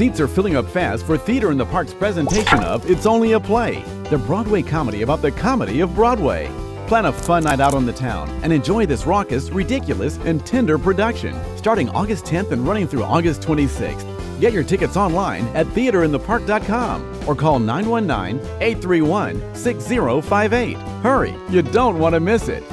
Seats are filling up fast for Theatre in the Park's presentation of It's Only a Play, the Broadway comedy about the comedy of Broadway. Plan a fun night out on the town and enjoy this raucous, ridiculous, and tender production starting August 10th and running through August 26th. Get your tickets online at theatreinthepark.com or call 919 831 6058. Hurry, you don't want to miss it.